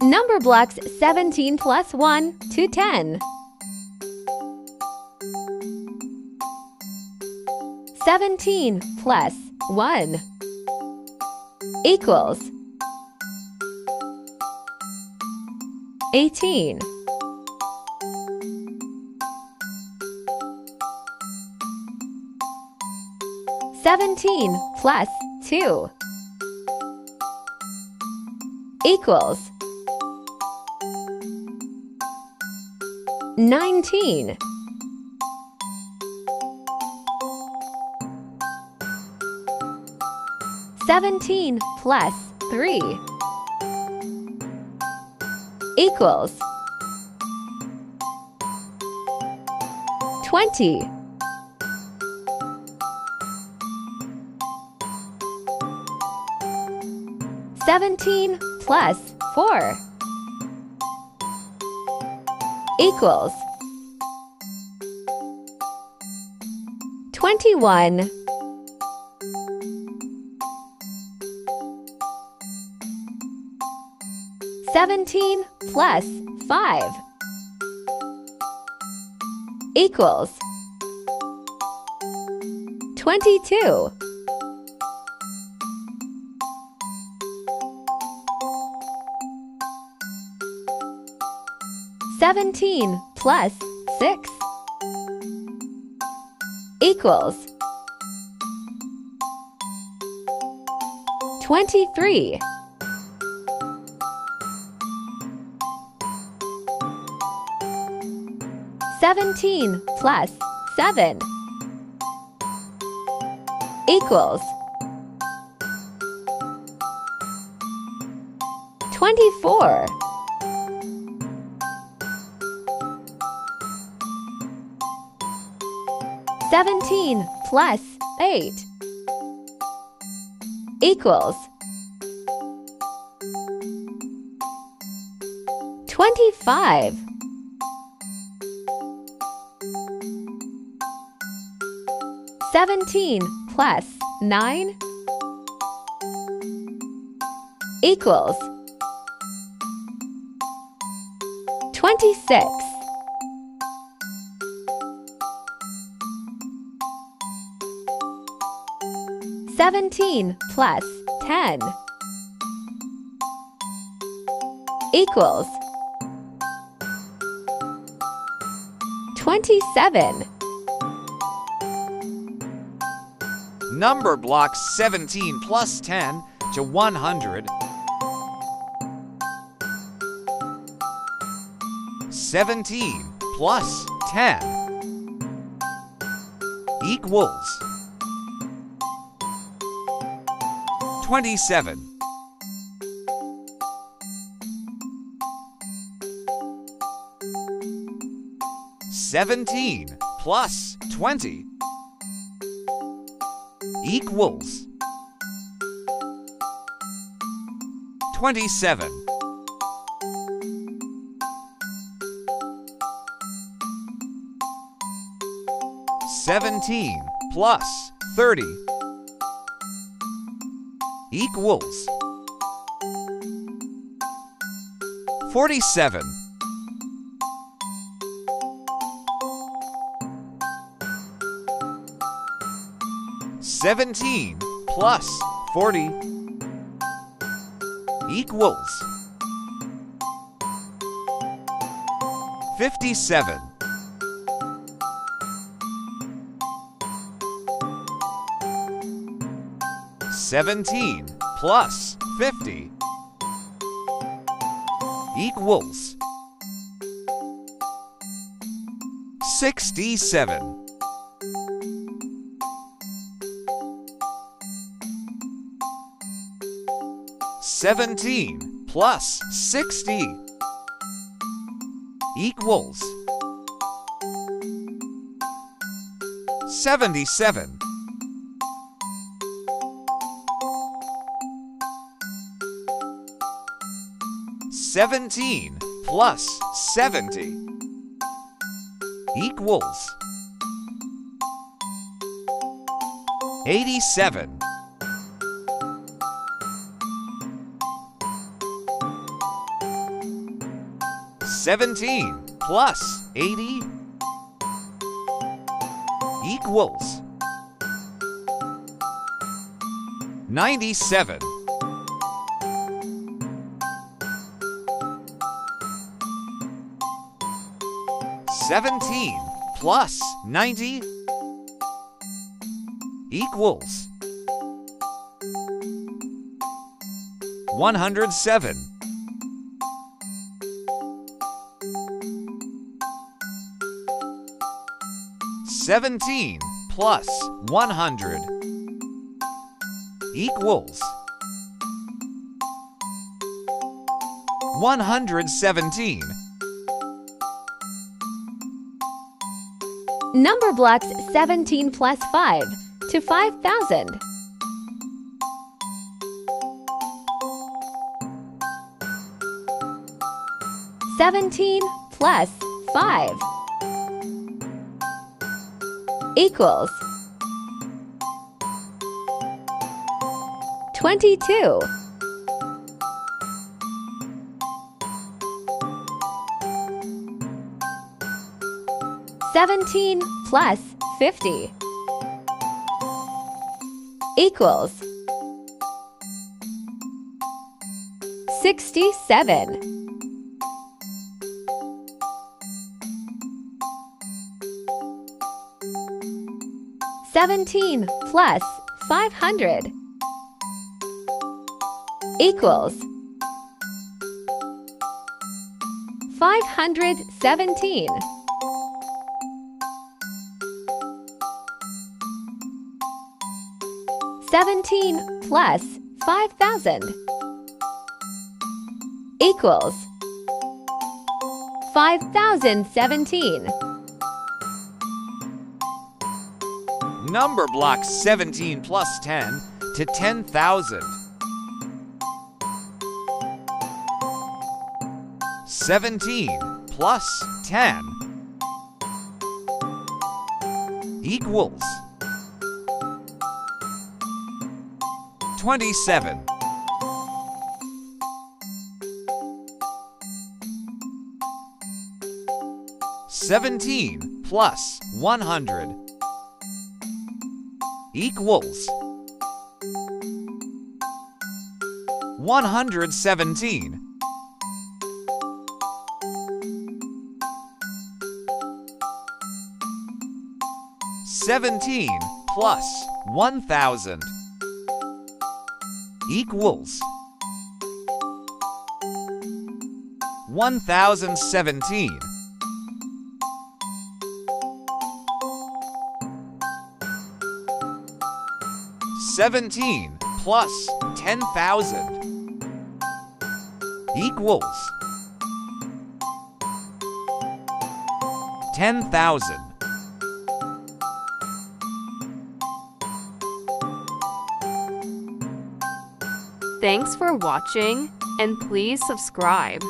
Numberblocks 17 plus 1 to 10. 17 plus 1 equals 18. Seventeen plus two equals nineteen. Seventeen plus three equals twenty. Seventeen plus four equals twenty-one. Seventeen plus five equals twenty-two. Seventeen plus six equals twenty-three. Seventeen plus seven equals twenty-four. Seventeen plus eight equals twenty-five. Seventeen plus nine equals twenty-six. Seventeen plus ten equals twenty-seven. Numberblocks 17 plus 10 to 100. 17 plus 10 equals 27. Seventeen plus twenty equals 27. Seventeen plus thirty equals forty-seven. Seventeen plus forty equals fifty-seven. Seventeen plus fifty equals sixty-seven. Seventeen plus sixty equals seventy-seven. 17 plus 70 equals 87. Seventeen plus eighty equals ninety-seven. 17 plus 90 equals 107. Seventeen plus one hundred equals one hundred seventeen. Numberblocks 17 plus 5 to 5,000. Seventeen plus five equals twenty-two. Seventeen plus fifty equals sixty-seven. Seventeen plus five hundred equals five hundred seventeen. Seventeen plus five thousand equals five thousand seventeen. Numberblock 17 plus 10 to 10,000. 17 plus 10 equals 27. Seventeen plus one hundred equals 117. Seventeen plus one thousand equals one thousand seventeen. Seventeen plus ten thousand equals ten thousand. Thanks for watching and please subscribe.